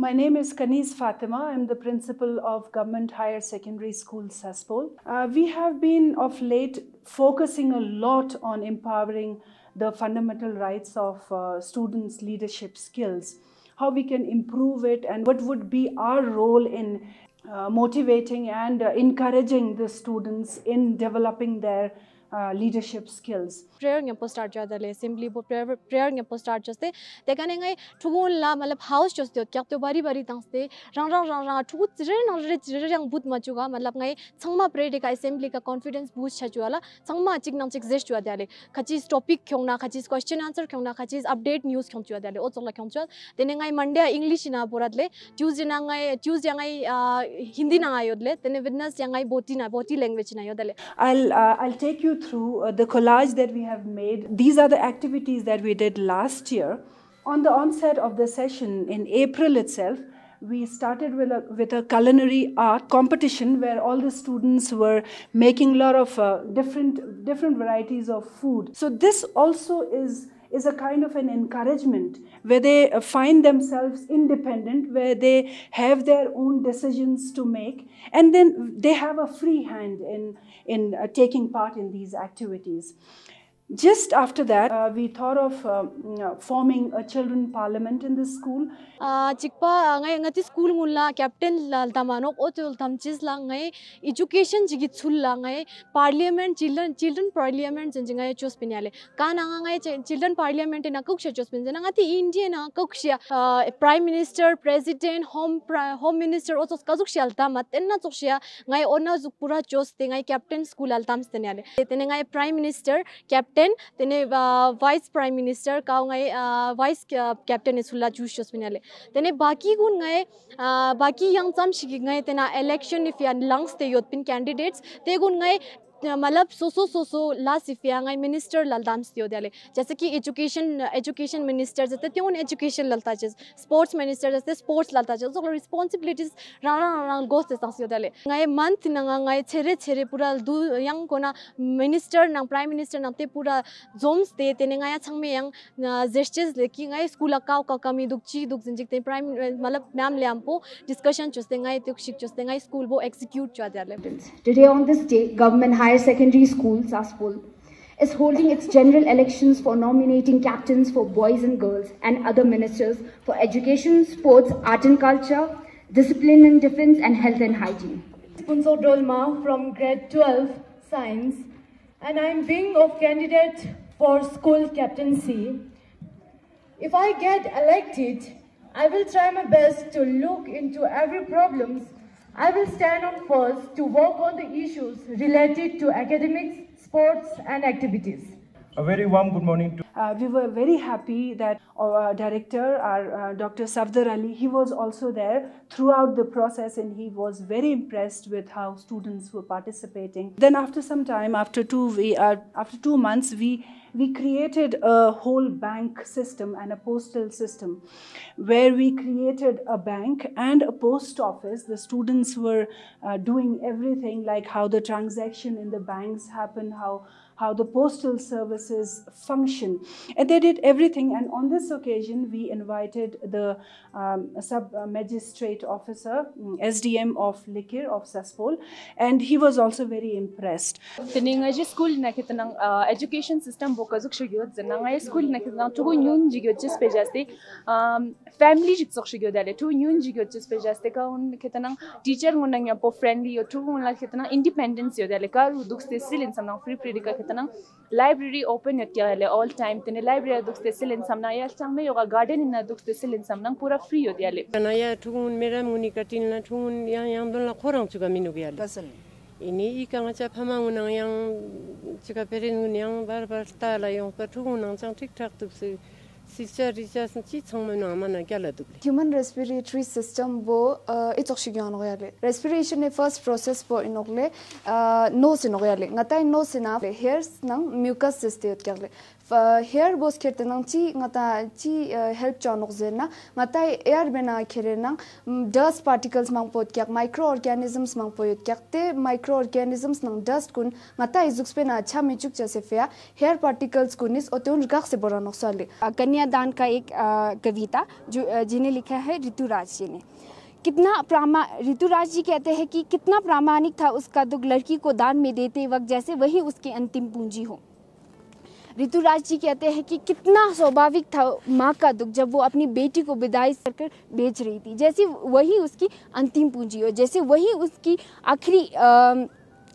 My name is Kaniz Fatima. I'm the principal of Government Higher Secondary School, Saspol. Uh, we have been of late focusing a lot on empowering the fundamental rights of uh, students' leadership skills, how we can improve it, and what would be our role in uh, motivating and uh, encouraging the students in developing their leadership skills. prayer nge post start jada le simply bo prayer prayer nge post start jaste. Te kane ngai thugun la malab house tyo kyak tyo bari bari tang ste. Rang rang rang rang thugu chire na re chire rang but ma chu ga malab ngai changma prayer ka assembly ka confidence boost cha chu ala changma chik nang chik zest chu dale. Khachi topic khyong na khachi question answer khyong na khachi update news khyong chu dale o chok la khyong chu tene ngai monday english na borat le tuesday na ngai tuesday ngai hindi na ayod le tene wednesday ngai boti na boti language na yodale I'll uh, I'll take you through uh, the collage that we have made. These are the activities that we did last year. On the onset of the session in April itself, we started with a, with a culinary art competition where all the students were making a lot of uh, different different varieties of food. So this also is is a kind of an encouragement where they uh, find themselves independent, where they have their own decisions to make, and then they have a free hand in, in uh, taking part in these activities. Just after that, uh, we thought of uh, know, forming a children parliament in the school. Uh, chikpa ngai ngati school ngun captain la tamanok o tul tham chis la ngai education jigi chul la ngai parliament children children parliament jing ngai chos pinyale ka na ngai children parliament na kuk chos pin jana ngati india na kuk sia uh, prime minister president home home minister o tos kazuk shal ta mat en na chok sia ngai ona zuk pura chos te captain school al tam stenyale tene ngai prime minister captain tene vice prime minister ka ngai vice captain isulla chus chos pinyale tene baki gun ngai baki yang cham shigi ngai tena election if ya lungs te yot pin candidates te gun ngai मतलब सोसो सोसो ला सिफिया minister ललदाम से दिया जैसे कि education education minister जैसे त्यों उन education ललता chess sports minister जैसे स्पोर्ट्स ललता चेस तो रिस्पॉन्सिबिलिटीज राना राना गो सांस दिया ले गए मंथ ना गए छेरे छेरे पूरा दू यंग को ना मिनिस्टर ना प्राइम मिनिस्टर नाते पूरा जोम्स दे, ते गए छंग में यंग जेस्टेस ले गए स्कूल अकाउ का कमी, दुख ची, दुख जिंजिक ते प्राइम मतलब मैम ले हमको डिस्कशन चुस्ते गए तुक शिक चुस्ते गए स्कूल वो एक्सिक्यूट चुआ दिया ले today on this day government higher secondary school, Saspol, is holding its general elections for nominating captains for boys and girls and other ministers for education, sports, art and culture, discipline and defense, and health and hygiene. Punso Dolma from grade 12 science, and I'm being of candidate for school captaincy. If I get elected, I will try my best to look into every problems I will stand on first to work on the issues related to academics, sports and activities. A very warm good morning to. Uh, we were very happy that our director, our uh, Dr. Safdar Ali, he was also there throughout the process and he was very impressed with how students were participating. Then after some time, after two, we, uh, after two months, we we created a whole bank system and a postal system where we created a bank and a post office. The students were uh, doing everything like how the transaction in the banks happen, how how the postal services function. And they did everything. And on this occasion, we invited the um, sub uh, magistrate officer, mm, SDM of Likir of Saspol, and he was also very impressed. School kitanang uh, education system school pejaste um, family jik shigyo dale pejaste ka un teacher friendly yo tu ngun la independence dale free free tana library open at ya le all time tene library duk se silin samna ya chang me yoga garden in duk se silin samna pura free ho dia le tana ya thun mera muni katin la thun ya yang don la khorang chuga minu ya le ini i ka nga cha phama una yang chuga perin un yang bar bar ta la yang pa thun nang chang thik thak tuk se sikcha richa sin chi changma no ama na gyala dubli. Human respiratory system bo itok shi gyan go yale. Respiration is first process bo inogle nose inogle yale. Ngata nose na hairs nang mucus system yale. Hair bos kherte nang chi ngata chi help chonok zena ngata air bena khere nang dust particles mang pot kyak microorganisms mang poyot kyak te microorganisms nang dust kun ngata izux pe na acha michuk chase fya hair particles kunis oton gak se boranok sale कन्यादान का एक कविता जो जिन्हें लिखा है ऋतुराज जी ने कितना प्रामा ऋतुराज जी कहते हैं कि कितना प्रामाणिक था उसका दुख लड़की को दान में देते वक्त जैसे वही उसकी अंतिम पूंजी हो ऋतुराज जी कहते हैं कि कितना स्वाभाविक था माँ का दुख जब वो अपनी बेटी को विदाई कर बेच रही थी। जैसे वही उसकी अंतिम पूंजी हो जैसे वही उसकी आखिरी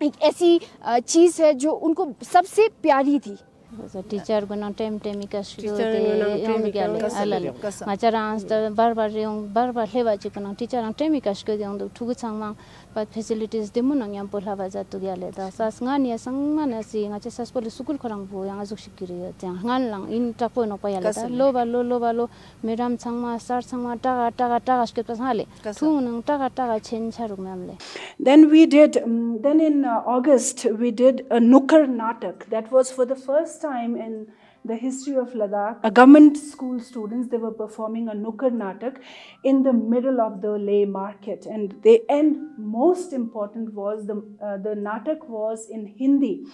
एक ऐसी चीज़ है जो उनको सबसे प्यारी थी। so teacher guna tem tem ka shuru de yom gyal alal. ma chara ans da bar bar yong bar bar lewa chi kuna teacher ang tem ka shku yong du thugu chang ma pa facilities de mun yam pol hawa ja tu gyal da. Sas nga ni sang ma na si nga che sas pol sukul khorang bu yang azuk shikiri ja ngan lang in ta po no pa yal da. Lo ba lo lo ba lo meram chang ma sar chang ma ta ta ta ta shke pa sale thu nang ta ta ta chen charu mam le. Then we did um, then in uh, august we did a nukkar natak. That was for the first time in the history of Ladakh. A government school students, they were performing a Nukkar Natak in the middle of the Leh market. And they, and most important was the, uh, the Natak was in Hindi.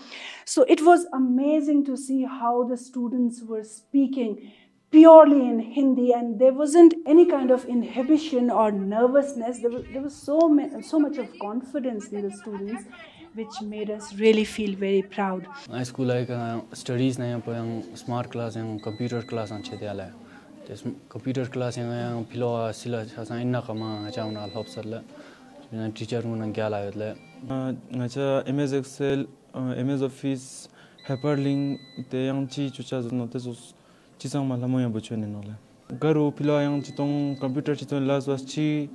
So it was amazing to see how the students were speaking purely in Hindi, and there wasn't any kind of inhibition or nervousness. There was, there was so, so much of confidence in the students which made us really feel very proud. My school like uh, studies na po pa smart class and computer class an che diala this computer class yang philo sila sa inna kama cha una help sar la. Teacher mun kya la yot la. Ngacha ms excel uh, ms office hyperlink te yang chi chu cha no te so chi sang ma la mo ya bu chen no la. Garu pilo yung chitong computer chitong last was chi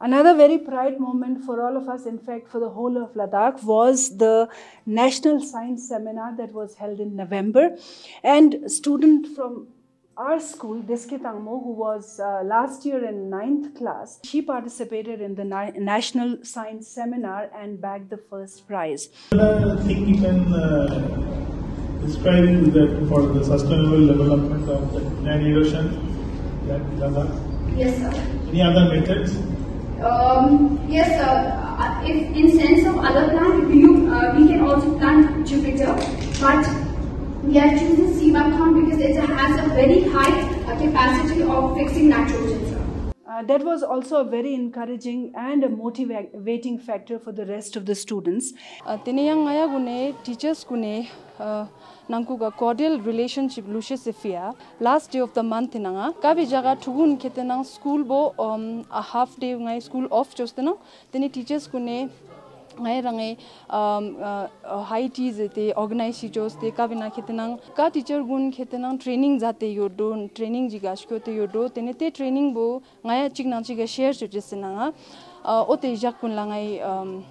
Another very pride moment for all of us, in fact, for the whole of Ladakh, was the National Science Seminar that was held in November. And a student from our school, Deske Tangmo, who was uh, last year in ninth class, she participated in the Na National Science Seminar and bagged the first prize. I think you can uh, describe that for the sustainable development of the land erosion Yes, sir. Any other methods? Um, yes, sir. Uh, if in sense of other plant, we, uh, we can also plant juniper, but we have chosen sea buckthorn because it has a very high uh, capacity of fixing nitrogen. Uh, that was also a very encouraging and a motivating factor for the rest of the students. Uh, Tineyang aya gune teachers gune uh, nangku ga cordial relationship lushe sefia last day of the month nanga kabi jaga thugun khete nang school bo um, a half day ngai school off chostena tene teachers gune ngai range um, uh, uh, high teas te organize shi jos te kavina khetenang. Ka teacher gun khetenang training jate yo do training ji gash ko te yo do tene te training bo ngai chik nang chi ga share chu jesna o te jak kun langai um,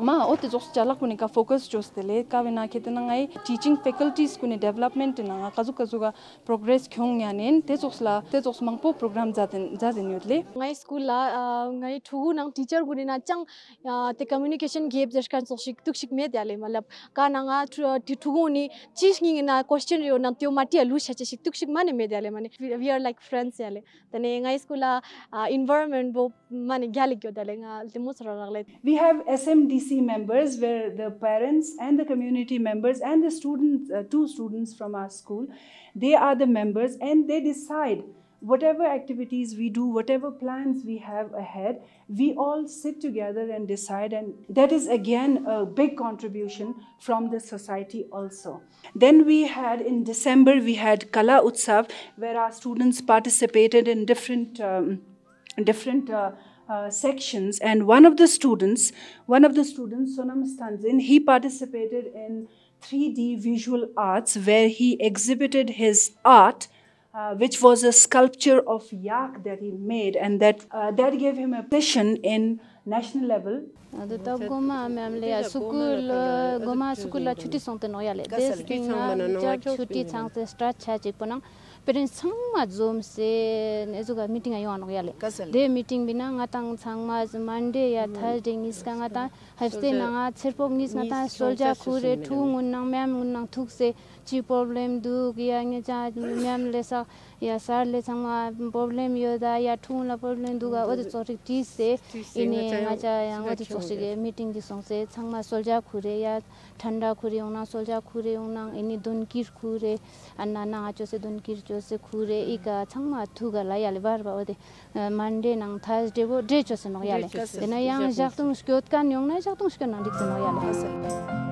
ma te jos chala kuni ka focus jos tele ka wena khetna ngai teaching faculties kuni development na kazu kazu ga progress khyong ya nen te jos la te jos mang po program jaten jaten yotle ngai school la ngai thu nang teacher guni na chang te communication gap jesh kan so shik tuk shik me dale malab ka na nga ti thu guni chi ngi na question yo na tyo mati alu sha shik tuk shik mane me dale mane we are like friends yale tane ngai school la environment bo mane gyalik yo dale nga te mo sra we have smdc members where the parents and the community members and the students, uh, two students from our school, they are the members and they decide whatever activities we do, whatever plans we have ahead, we all sit together and decide. And that is again a big contribution from the society also. Then we had in December, we had Kala Utsav, where our students participated in different, um, different uh, uh, sections and one of the students one of the students sonam stanzin he participated in 3d visual arts where he exhibited his art uh, which was a sculpture of yak that he made and that uh, that gave him a position in national level. Adu tab goma mem le school goma school la chuti song te no ya le this thing na chuti chang te start cha chi ponang parents changma zoom se nezuga meeting ayo anok yale. De meeting bina nga tang changma monday ya thursday ngis ka nga ta hafte na nga chirpo ngis nga ta solja khure thu ngun nang mem ngun nang thuk se chi problem du gi ya nge cha mem le sa. या सार ले छंगा problem Yoda या ठुंग ला problem दुगा ओद चोरि T से इने आचा या ओद चोसि गे मीटिंग दि सोंग से छंगमा सोलजा खुरे या ठंडा खुरे उना सोलजा खुरे उना इने दुन किर खुरे अन्ना ना आचो से दुन किर चो से खुरे इका छंगमा थुगा ला याले बार बा ओदे मंडे नंग थर्सडे वो डे चो से नो याले देना यांग जाखतुंग स्क्योत का न्योंग ना जाखतुंग स्क्योत ना दिख से नो याले